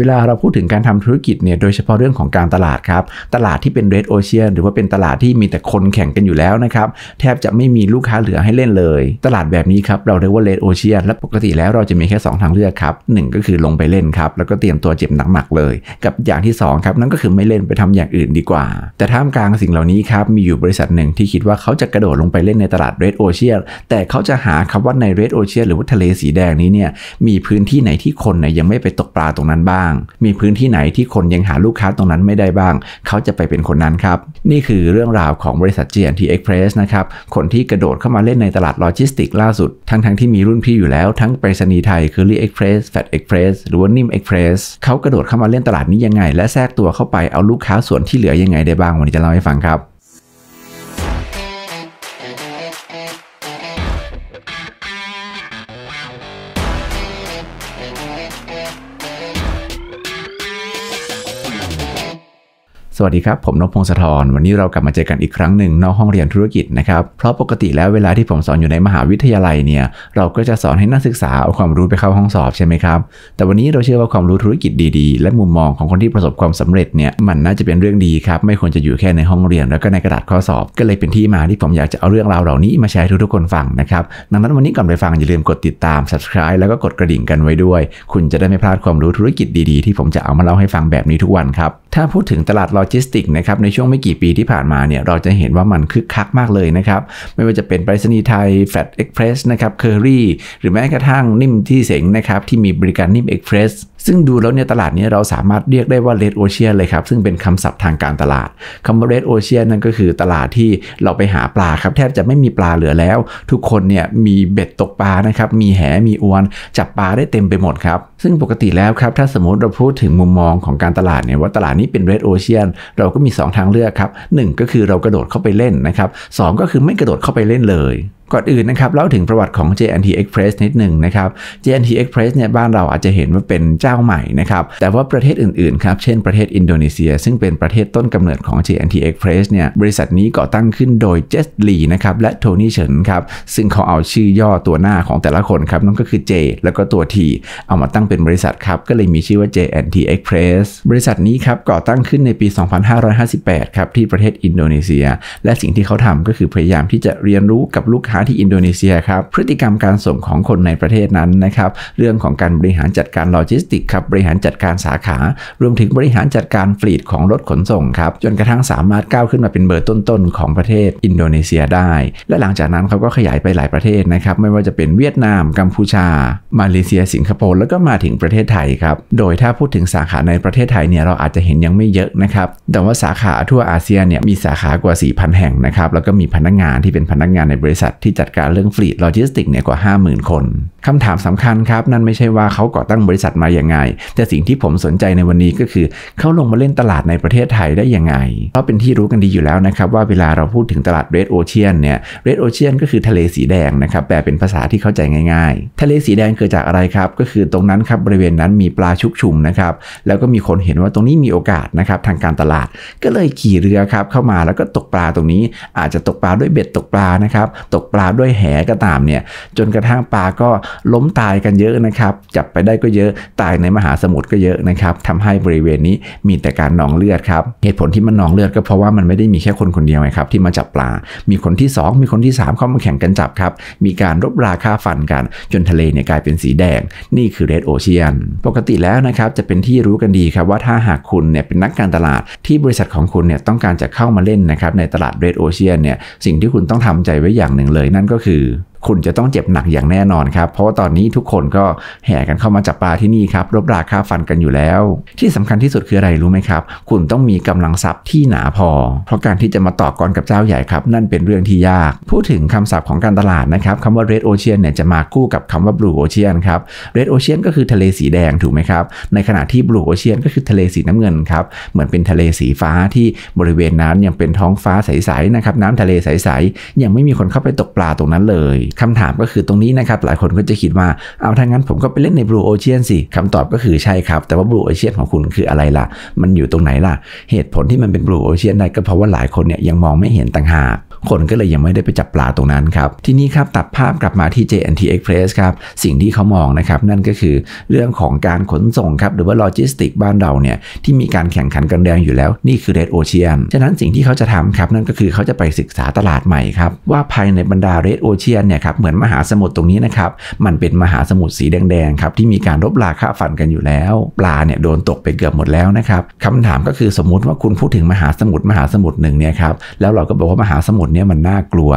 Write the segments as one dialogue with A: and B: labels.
A: เวลาเราพูดถึงการทำธุรกิจเนี่ยโดยเฉพาะเรื่องของการตลาดครับ ตลาดที่เป็น red ocean หรือว่าเป็นตลาดที่มีแต่คนแข่งกันอยู่แล้วนะครับ แทบจะไม่มีลูกค้าเหลือให้เล่นเลย ตลาดแบบนี้ครับ เราเรียกว่า red ocean และปกติแล้วเราจะมีแค่ 2 ทางเลือกครับหก็คือลงไปเล่นครับแล้วก็เตรียมตัวเจ็บหนักๆเลย กับอย่างที่2ครับนั่นก็คือไม่เล่นไปทำอย่างอื่นดีกว่า แต่ท่ามกลางสิ่งเหล่านี้ครับมีอยู่บริษัทหนึ่งที่คิดว่าเขาจะกระโดดลงไปเล่นในตลาด red ocean แต่เขาจะหาคำว่าใน red ocean หรือว่าทะเลสีแดงนี้เนี่ยมีพื้นที่ไหนที่คนเนี่ยยังไม่ไปตกปลาตรงนั้นบ้างมีพื้นที่ไหนที่คนยังหาลูกค้าตรงนั้นไม่ได้บ้าง เขาจะไปเป็นคนนั้นครับ นี่คือเรื่องราวของบริษัท GNT Express นะครับ คนที่กระโดดเข้ามาเล่นในตลาดโลจิสติกล่าสุด ทั้งทั้งที่มีรุ่นพี่อยู่แล้วทั้งไปรษณีย์ไทยคือ r ี Express Fat Express หรือว่านิ่ม Express เขากระโดดเข้ามาเล่นตลาดนี้ยังไง และแทรกตัวเข้าไปเอาลูกค้าส่วนที่เหลือยังไงได้บ้างวันนี้จะเล่าให้ฟังครับ สวัสดีครับ ผมนพพงศธรวันนี้เรากลับมาเจอกันอีกครั้งหนึ่งนอกห้องเรียนธุรกิจนะครับ เพราะปกติแล้วเวลาที่ผมสอนอยู่ในมหาวิทยาลัยเนี่ย เราก็จะสอนให้นักศึกษาเอาความรู้ไปเข้าห้องสอบใช่ไหมครับ แต่วันนี้เราเชื่อว่าความรู้ธุรกิจดีๆ และมุมมองของคนที่ประสบความสำเร็จเนี่ยมันน่าจะเป็นเรื่องดีครับ ไม่ควรจะอยู่แค่ในห้องเรียนแล้วก็ในกระดาษข้อสอบ ก็เลยเป็นที่มาที่ผมอยากจะเอาเรื่องราวเหล่านี้มาแชร์ให้ทุกๆคนฟังนะครับ ดังนั้นวันนี้ก่อนไปฟังอย่าลืมกดติดตาม subscribe แล้วก็กดกระดิ่งกันไว้ด้วย คุณจะได้ไม่พลาดความรู้ธุรกิจดีๆ ที่ผมจะเอามาเล่าให้ฟังแบบนี้ทุกวันครับถ้าพูดถึงตลาดโลจิสติกนะครับในช่วงไม่กี่ปีที่ผ่านมาเนี่ยเราจะเห็นว่ามันคึกคักมากเลยนะครับไม่ว่าจะเป็นไปรษณีย์ไทย Flash Express นะครับเคอรี่หรือแม้กระทั่งนิ่มซี่เส็งนะครับที่มีบริการนิ่ม Express ซึ่งดูแล้วเนี่ยตลาดนี้เราสามารถเรียกได้ว่า Red Ocean เลยครับ ซึ่งเป็นคำศัพท์ทางการตลาดคำว่า Red Ocean นั่นก็คือตลาดที่เราไปหาปลาครับ แทบจะไม่มีปลาเหลือแล้ว ทุกคนเนี่ยมีเบ็ดตกปลานะครับ มีแหมีอวน จับปลาได้เต็มไปหมดครับ ซึ่งปกติแล้วครับ ถ้าสมมติเราพูดถึงมุมมองของการตลาดเนี่ยว่าตลาดนี้เป็นเรดโอเชียนเราก็มี 2 ทางเลือกครับหก็คือเรากระโดดเข้าไปเล่นนะครับสก็คือไม่กระโดดเข้าไปเล่นเลย ก่อนอื่นนะครับเล่าถึงประวัติของ JNT Express นิดหนึ่งนะครับ JNT Express เนี่ยบ้านเราอาจจะเห็นว่าเป็นเจ้าใหม่นะครับแต่ว่าประเทศอื่นๆครับเช่นประเทศอินโดนีเซีย ซึ่งเป็นประเทศต้นกำเนิดของ JNT Express เนี่ยบริษัทนี้ก่อตั้งขึ้นโดยเจสลีนะครับและโทนี่เฉินครับซึ่งเขาเอาชื่อย่อตัวหน้าของแต่ละคนครับนั่นก็คือ J แล้วก็ตัว T เอามาตั้งเป็นบริษัทครับก็เลยมีชื่อว่า JNT Express บริษัทนี้ครับก่อตั้งขึ้นในปี 2558 ครับที่ประเทศอินโดนีเซีย และสิ่งที่เขาทำก็คือพยายามที่จะเรียนรู้กับลูกค้าที่อินโดนีเซียครับพฤติกรรมการส่งของคนในประเทศนั้นนะครับเรื่องของการบริหารจัดการโลจิสติกครับบริหารจัดการสาขารวมถึงบริหารจัดการฟลีดของรถขนส่งครับจนกระทั่งสามารถก้าวขึ้นมาเป็นเบอร์ต้นๆของประเทศอินโดนีเซียได้ และหลังจากนั้นเขาก็ขยายไปหลายประเทศนะครับไม่ว่าจะเป็นเวียดนาม กัมพูชา มาเลเซีย สิงคโปร์แล้วก็มาถึงประเทศไทยครับโดยถ้าพูดถึงสาขาในประเทศไทยเนี่ยเราอาจจะเห็นยังไม่เยอะนะครับแต่ว่าสาขาทั่วอาเซียนเนี่ยมีสาขากว่า 4,000 แห่งนะครับแล้วก็มีพนักงานที่เป็นพนักงานในบริษัทที่จัดการเรื่อง fleet logistic เนี่ยกว่า 50,000 คนคำถามสำคัญครับ นั่นไม่ใช่ว่าเขาก่อตั้งบริษัทมาอย่างไง แต่สิ่งที่ผมสนใจในวันนี้ก็คือ เขาลงมาเล่นตลาดในประเทศไทยได้ยังไง เพราะเป็นที่รู้กันดีอยู่แล้วนะครับ ว่าเวลาเราพูดถึงตลาดเรดโอเชียนเนี่ยเรดโอเชียนก็คือทะเลสีแดงนะครับแปลเป็นภาษาที่เข้าใจง่ายๆ ทะเลสีแดงเกิดจากอะไรครับ ก็คือตรงนั้นครับบริเวณนั้นมีปลาชุกชุมนะครับแล้วก็มีคนเห็นว่าตรงนี้มีโอกาสนะครับทางการตลาด ก็เลยขี่เรือครับเข้ามาแล้วก็ตกปลาตรงนี้ อาจจะตกปลาด้วยเบ็ดตกปลานะครับตกปลาด้วยแหก็ตามเนี่ยจนกระทั่งปลาก็ล้มตายกันเยอะนะครับ จับไปได้ก็เยอะตายในมหาสมุทรก็เยอะนะครับทำให้บริเวณนี้มีแต่การนองเลือดครับเหตุผลที่มันนองเลือดก็เพราะว่ามันไม่ได้มีแค่คนคนเดียวไงครับที่มาจับปลา มีคนที่ 2 มีคนที่ 3 เข้ามาแข่งกันจับครับมีการรบราค่าฟันกันจนทะเลเนี่ยกลายเป็นสีแดง นี่คือเรดโอเชียนปกติแล้วนะครับจะเป็นที่รู้กันดีครับว่าถ้าหากคุณเนี่ยเป็นนักการตลาดที่บริษัทของคุณเนี่ยต้องการจะเข้ามาเล่นนะครับในตลาดเรดโอเชียนเนี่ยสิ่งที่คุณต้องทำใจไว้อย่างหนึ่งเลยนั่นก็คือคุณจะต้องเจ็บหนักอย่างแน่นอนครับ เพราะว่าตอนนี้ทุกคนก็แห่กันเข้ามาจับปลาที่นี่ครับรบราค่าฟันกันอยู่แล้ว ที่สำคัญที่สุดคืออะไรรู้ไหมครับ คุณต้องมีกำลังทรัพย์ที่หนาพอ เพราะการที่จะมาต่อกรกับเจ้าใหญ่ครับนั่นเป็นเรื่องที่ยาก พูดถึงคำศัพท์ของการตลาดนะครับคำว่า red ocean เนี่ยจะมาคู่กับคำว่า blue ocean ครับ red ocean ก็คือทะเลสีแดงถูกไหมครับ ในขณะที่ blue ocean ก็คือทะเลสีน้ำเงินครับเหมือนเป็นทะเลสีฟ้าที่บริเวณนั้นยังเป็นท้องฟ้าใสๆนะครับน้ำทะเลใสๆยังไม่มีคนเข้าไปตกปลาตรงนั้นเลยคำถามก็คือตรงนี้นะครับหลายคนก็จะคิดว่าเอาถ้างั้นผมก็ไปเล่นใน Blue Ocean สิคำตอบก็คือใช่ครับ แต่ว่า Blue Ocean ของคุณคืออะไรล่ะ มันอยู่ตรงไหนล่ะ เหตุผลที่มันเป็น Blue Ocean ได้ก็เพราะว่าหลายคนเนี่ยยังมองไม่เห็นต่างหาก คนก็เลยยังไม่ได้ไปจับปลาตรงนั้นครับทีนี้ครับตัดภาพกลับมาที่ J&T Express ครับสิ่งที่เขามองนะครับนั่นก็คือเรื่องของการขนส่งครับหรือว่าโลจิสติกบ้านเราเนี่ยที่มีการแข่งขันกันแดงอยู่แล้วนี่คือ Red Ocean ฉะนั้นสิ่งที่เขาจะทำครับนั่นก็คือเขาจะไปศึกษาตลาดใหม่ครับว่าภายในบรรดา Red Ocean เนี่ยครับเหมือนมหาสมุทรตรงนี้นะครับมันเป็นมหาสมุทรสีแดงๆครับที่มีการรบราค่าฟันกันอยู่แล้ว ปลาเนี่ยโดนตกไปเกือบหมดแล้วนะครับคำถามก็คือสมมุติว่าคุณพูดถึงมหาสมุทรมหาสมุทรหนึ่งเนี่ยครับแล้วเราก็บอกว่ามหาสมุทรเนี่ยมันน่ากลัว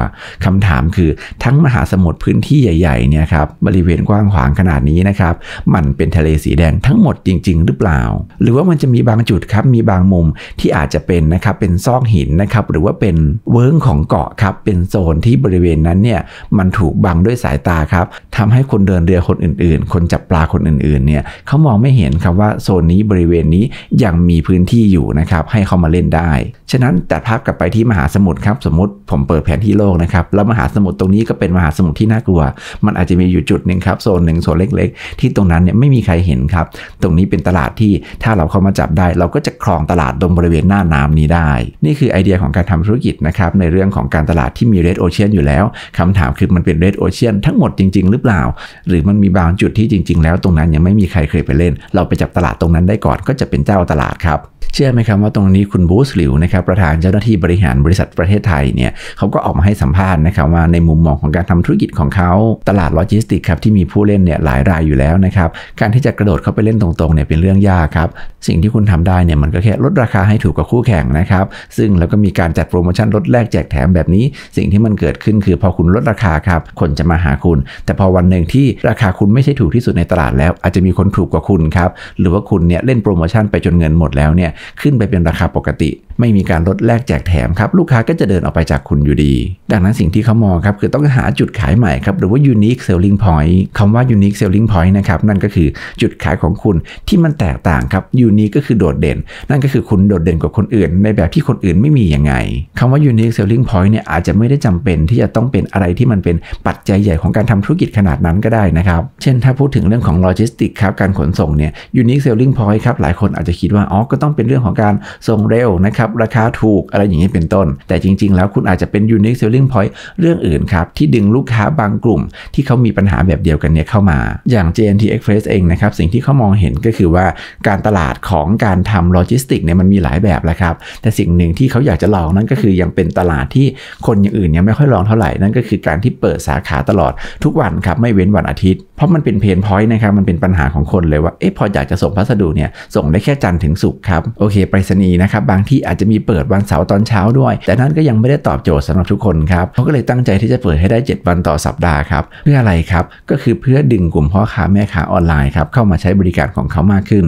A: คำถามคือทั้งมหาสมุทรพื้นที่ใหญ่ๆเนี่ยครับบริเวณกว้างขวางขนาดนี้นะครับมันเป็นทะเลสีแดงทั้งหมดจริง ๆ หรือเปล่า หรือว่ามันจะมีบางจุดครับมีบางมุมที่อาจจะเป็นนะครับเป็นซอกหินนะครับหรือว่าเป็นเวิ้งของเกาะครับเป็นโซนที่บริเวณนั้นเนี่ยมันถูกบังด้วยสายตาครับทำให้คนเดินเรือคนอื่น ๆ คนจับปลาคนอื่นๆเนี่ยเขามองไม่เห็นครับว่าโซนนี้บริเวณนี้ยังมีพื้นที่อยู่นะครับให้เขามาเล่นได้ ฉะนั้นแต่ภาพกลับไปที่มหาสมุทรครับสมมติผมเปิดแผนที่โลกนะครับแล้วมหาสมุทรตรงนี้ก็เป็นมหาสมุทรที่น่ากลัว มันอาจจะมีอยู่จุดหนึ่งครับโซนหนึ่งโซนเล็ก ๆ ที่ตรงนั้นเนี่ยไม่มีใครเห็นครับ ตรงนี้เป็นตลาดที่ถ้าเราเข้ามาจับได้ เราก็จะครองตลาดตรงบริเวณหน้าน้ำนี้ได้ นี่คือไอเดียของการทำธุรกิจนะครับในเรื่องของการตลาดที่มี Red Ocean อยู่แล้วคำถามคือมันเป็น Red Ocean ทั้งหมดจริง ๆ หรือเปล่า หรือมันมีบางจุดที่จริง ๆ แล้วตรงนั้นยังไม่มีใครเคยไปเล่น เราไปจับตลาดตรงนั้นได้ก่อนก็จะเป็นเจ้าตลาดครับเชื่อไหมครับว่าตรงนี้คุณบูสหลิวนะครับประธานเจ้าหน้าที่บริหารบริษัทประเทศไทยเนี่ยเขาก็ออกมาให้สัมภาษณ์นะครับว่าในมุมมองของการทำธุรกิจของเขาตลาดโลจิสติกครับที่มีผู้เล่นเนี่ยหลายรายอยู่แล้วนะครับการที่จะกระโดดเข้าไปเล่นตรงๆเนี่ยเป็นเรื่องยากครับสิ่งที่คุณทำได้เนี่ยมันก็แค่ลดราคาให้ถูกกับคู่แข่งนะครับซึ่งแล้วก็มีการจัดโปรโมชั่นลดแลกแจกแถมแบบนี้ สิ่งที่มันเกิดขึ้นคือพอคุณลดราคาครับคนจะมาหาคุณ แต่พอวันหนึ่งที่ราคาคุณไม่ใช่ถูกที่สุดในตลาดแล้ว อาจจะมีคนถูกกว่าคุณครับหรือว่าคุณเนี่ยเล่นโปรโมชั่นไปจนเงินหมดแล้วเนี่ยขึ้นไปเป็นราคาปกติ ไม่มีการลดแลกแจกแถมครับลูกค้าก็จะเดินออกไปจากคุณอยู่ดี ดังนั้นสิ่งที่เขามองครับคือต้องหาจุดขายใหม่ครับหรือว่า unique selling point คำว่า unique selling point นะครับนั่นก็คือจุดขายของคุณที่มันแตกต่างครับ unique ก็คือโดดเด่น นั่นก็คือคุณโดดเด่นกว่าคนอื่น ในแบบที่คนอื่นไม่มียังไงคำว่า unique selling point เนี่ยอาจจะไม่ได้จำเป็นที่จะต้องเป็นอะไรที่มันเป็นปัจจัยใหญ่ของการทำธุรกิจขนาดนั้นก็ได้นะครับ เช่นถ้าพูดถึงเรื่องของโลจิสติกครับการขนส่งเนี่ย unique selling point ครับหลายคนอาจจะคิดว่าอ๋อก็ต้องเป็นเรื่องของการส่งเร็วนะครับราคาถูกอะไรอย่างนี้เป็นต้น แต่จริง ๆ แล้วคุณอาาจจะเป็น unique selling point เรื่องอื่นครับ ที่ดึงลูกค้าบางกลุ่ม ที่เขามีปัญหาแบบเดียวกันเนี่ยเข้ามา อย่าง J&T Express เองนะครับ สิ่งที่เขามองเห็นก็คือว่าการตลาดของการทำโลจิสติกเนี่ยมันมีหลายแบบแล้วครับ แต่สิ่งหนึ่งที่เขาอยากจะลองนั่นก็คือยังเป็นตลาดที่คนอย่างอื่นยังไม่ค่อยลองเท่าไหร่นั่นก็คือการที่เปิดสาขาตลอดทุกวันครับไม่เว้นวันอาทิตย์ เพราะมันเป็น pain point นะครับมันเป็นปัญหาของคนเลยว่าเอ๊ะพออยากจะส่งพัสดุเนี่ยส่งได้แค่จันทร์ถึงศุกร์ครับโอเคไปรษณีย์นะครับบางที่อาจจะมีเปิดวันเสาร์ตอนเช้าด้วย แต่นั้นก็ยังไม่ได้ตอบโจทย์สำหรับทุกคนครับเขาก็เลยตั้งใจที่จะเปิดให้ได้ 7 วันต่อสัปดาห์ครับ เพื่ออะไรครับ ก็คือเพื่อดึงกลุ่มพ่อค้าแม่ค้าออนไลน์ครับเข้ามาใช้บริการของเขามากขึ้น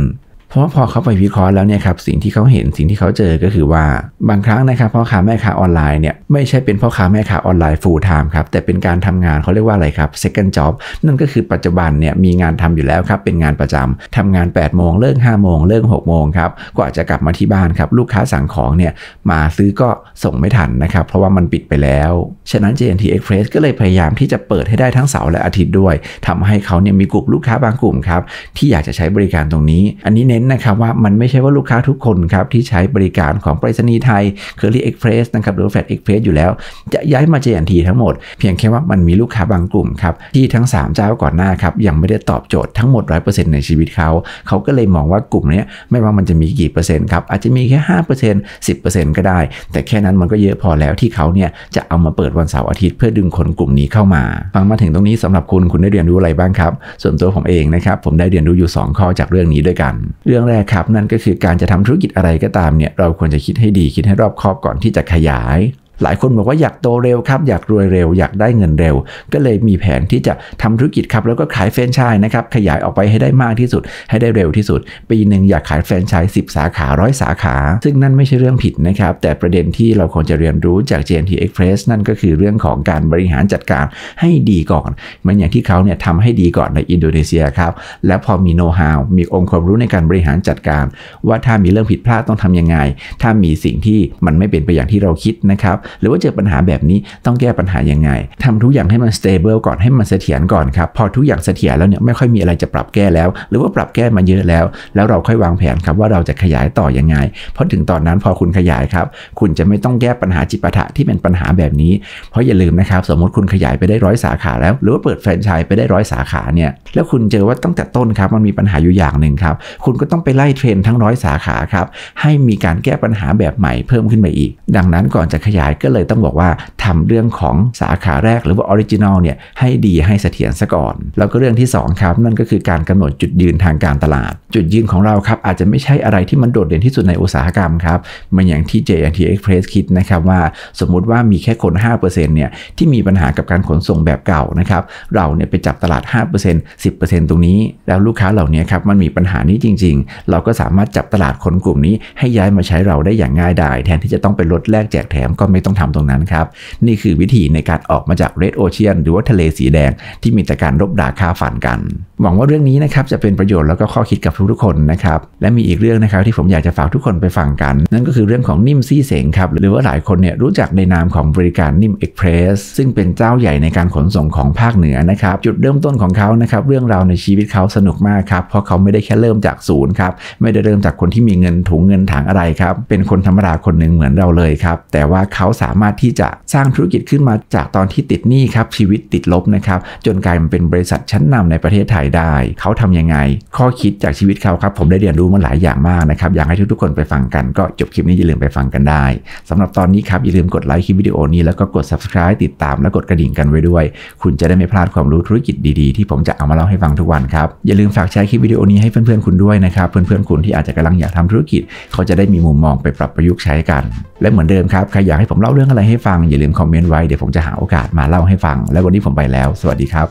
A: เพราะพอเขาไปวิเคราะห์แล้วเนี่ยครับสิ่งที่เขาเห็นสิ่งที่เขาเจอก็คือว่าบางครั้งนะครับพ่อค้าแม่ค้าออนไลน์เนี่ยไม่ใช่เป็นพ่อค้าแม่ค้าออนไลน์ full time ครับแต่เป็นการทำงานเขาเรียกว่าอะไรครับ second job นั่นก็คือปัจจุบันเนี่ยมีงานทำอยู่แล้วครับเป็นงานประจำทำงาน 8 โมงเลิก5โมงเลิก6โมงครับกว่าจะกลับมาที่บ้านครับลูกค้าสั่งของเนี่ยมาซื้อก็ส่งไม่ทันนะครับเพราะว่ามันปิดไปแล้ว ฉะนั้น JNT Express ก็เลยพยายามที่จะเปิดให้ได้ทั้งเสาร์และอาทิตย์ด้วยทำให้เขาเนี่ยมีกลุ่มลูกค้าบางกลุ่มครับที่อยากจะใช้บริการตรงนี้ อันนี้เน้นนะครับว่ามันไม่ใช่ว่าลูกค้าทุกคนครับที่ใช้บริการของไปรษณีย์ไทย c u r r y Express นะครับหรือ Fat Express อยู่แล้ว จะย้ายมา JNT ทั้งหมด เพียงแค่ว่ามันมีลูกค้าบางกลุ่มครับที่ทั้ง 3 เจ้าก่อนหน้าครับยังไม่ได้ตอบโจทย์ทั้งหมด 100%ในชีวิตเขา เขาก็เลยมองว่ากลุ่มนี้ไม่ว่ามันจะมีกี่เปอร์เซ็นต์ครับอาจจะมีแค่ 5% 10%ก็ได้ แต่แค่นั้นมันก็เยอะพอแล้วที่เขาเนี่ยจะเอามาเปิดวันเสาร์อาทิตย์เพื่อดึงคนกลุ่มนี้เข้ามา ฟังมาถึงตรงนี้สำหรับคุณคุณได้เรียนรู้อะไรบ้างครับ ส่วนตัวผมเองนะครับผมได้เรียนรู้อยู่ 2 ข้อจากเรื่องนี้ด้วยกันเรื่องแรกครับนั่นก็คือการจะทำธุรกิจอะไรก็ตามเนี่ยเราควรจะคิดให้ดีคิดให้รอบคอบก่อนที่จะขยาย หลายคนบอกว่าอยากโตเร็วครับ อยากรวยเร็ว อยากได้เงินเร็ว ก็เลยมีแผนที่จะทำธุรกิจครับ แล้วก็ขายแฟรนไชส์นะครับ ขยายออกไปให้ได้มากที่สุด ให้ได้เร็วที่สุด ปีหนึ่งอยากขายแฟรนไชส์10 สาขาร้อยสาขา ซึ่งนั่นไม่ใช่เรื่องผิดนะครับ แต่ประเด็นที่เราควรจะเรียนรู้จาก JNT Express นั่นก็คือเรื่องของการบริหารจัดการให้ดีก่อนมือนอย่างที่เขาเนี่ยทำให้ดีก่อนในอินโดนีเซียครับ แล้วพอมีโน้ตฮาวมีองค์ความรู้ในการบริหารจัดการ ว่าถ้ามีเรื่องผิดพลาดต้องทำยังไง ถ้ามีสิ่งที่มันไม่เป็นไปอย่างที่เราคิดนะครับหรือว่าเจอปัญหาแบบนี้ต้องแก้ปัญหายังไงทำทุกอย่างให้มัน stable ก่อนให้มันเสถียรก่อนครับ พอทุกอย่างเสถียรแล้วเนี่ยไม่ค่อยมีอะไรจะปรับแก้แล้ว หรือว่าปรับแก้มาเยอะแล้ว แล้วเราค่อยวางแผนครับว่าเราจะขยายต่อยังไง เพราะถึงตอนนั้นพอคุณขยายครับ คุณจะไม่ต้องแก้ปัญหาจิปาถะที่เป็นปัญหาแบบนี้ เพราะอย่าลืมนะครับ สมมติคุณขยายไปได้ร้อยสาขาแล้ว หรือว่าเปิดแฟรนไชส์ไปได้ร้อยสาขาเนี่ย แล้วคุณเจอว่าตั้งแต่ต้นครับมันมีปัญหาอยู่อย่างหนึ่งครับ คุณก็ต้องไปไล่ train ทั้งร้อยสาขาครับ ให้มีการแก้ปัญหาแบบใหม่เพิ่มขึ้นไปอีก ดังนั้นก่อนจะขยายก็เลยต้องบอกว่าทำเรื่องของสาขาแรกหรือว่า original เนี่ยให้ดีให้เสถียรซะก่อน แล้วก็เรื่องที่ 2 ครับ นั่นก็คือการกำหนดจุดยืนทางการตลาด จุดยืนของเราครับ อาจจะไม่ใช่อะไรที่มันโดดเด่นที่สุดในอุตสาหกรรมครับ มันอย่างที่ JNT Express คิดนะครับว่า สมมุติว่ามีแค่คน 5%เนี่ยที่มีปัญหากับการขนส่งแบบเก่านะครับเราเนี่ยไปจับตลาด 5% 10%ตรงนี้ แล้วลูกค้าเหล่านี้ครับมันมีปัญหานี้จริง ๆ เราก็สามารถจับตลาดคนกลุ่มนี้ให้ย้ายมาใช้เราได้อย่างง่ายดายแทนที่จะต้องไปลดแลกแจกแถมก็ไม่ต้องทำตรงนั้นครับ นี่คือวิธีในการออกมาจาก Red Ocean หรือว่าทะเลสีแดงที่มีแต่การรบด่าฆ่าฟันกัน หวังว่าเรื่องนี้นะครับจะเป็นประโยชน์แล้วก็ข้อคิดกับทุกๆคนนะครับและมีอีกเรื่องนะครับที่ผมอยากจะฝากทุกคนไปฟังกัน นั่นก็คือเรื่องของนิ่มซี่เสงครับหรือว่าหลายคนเนี่ยรู้จักในนามของบริการนิ่มเอ็กเพรสซึ่งเป็นเจ้าใหญ่ในการขนส่งของภาคเหนือนะครับจุดเริ่มต้นของเขานะครับเรื่องราวในชีวิตเขาสนุกมากครับเพราะเขาไม่ได้แค่เริ่มจากศูนย์ครับไม่ได้เริ่มจากคนที่มีเงินถุงเงินถังอะไรครับเป็นคนธรรมดาคนหนึ่งเหมือนเราเลยครับแต่ว่าเขาสามารถที่จะสร้างธุรกิจขึ้นมาจากตอนที่ติดหนี้ครับชีวิตติดลบนะครับจนกลายมาเป็นบริษัทชั้นนำในประเทศไทยได้ เขาทำยังไง ข้อคิดจากชีวิตเขาครับผมได้เรียนรู้มาหลายอย่างมากนะครับอยากให้ทุกๆคนไปฟังกันก็จบคลิปนี้อย่าลืมไปฟังกันได้สำหรับตอนนี้ครับอย่าลืมกดไลค์คลิปวิดีโอนี้แล้วก็กด subscribe ติดตามและกดกระดิ่งกันไว้ด้วย คุณจะได้ไม่พลาดความรู้ธุรกิจดีๆ ที่ผมจะเอามาเล่าให้ฟังทุกวันครับอย่าลืมฝากแชร์คลิปวิดีโอนี้ให้เพื่อนๆคุณด้วยนะครับเพื่อนๆคุณที่อาจจะกำลังอยากทำธุรกิจ เขาจะได้มีมุมมองไปปรับประยุกต์ใช้กัน และเหมือนเดิมครับใครอยากให้ผมเล่าเรื่องอะไรให้ฟัง อย่าลืมคอมเมนต์ไว้ เดี๋ยวผมจะหาโอกาสมาเล่าให้ฟัง และวันนี้ผมไปแล้ว สวัสดีครับ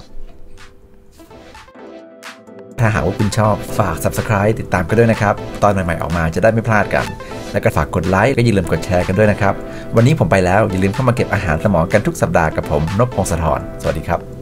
B: ถ้าหากว่าคุณชอบฝาก subscribe ติดตามกันด้วยนะครับ ตอนใหม่ๆออกมาจะได้ไม่พลาดกัน และก็ฝากกดไลค์ก็อย่าลืมกดแชร์กันด้วยนะครับ วันนี้ผมไปแล้วอย่าลืมเข้ามาเก็บอาหารสมองกันทุกสัปดาห์กับผมนพพงศธรสวัสดีครับ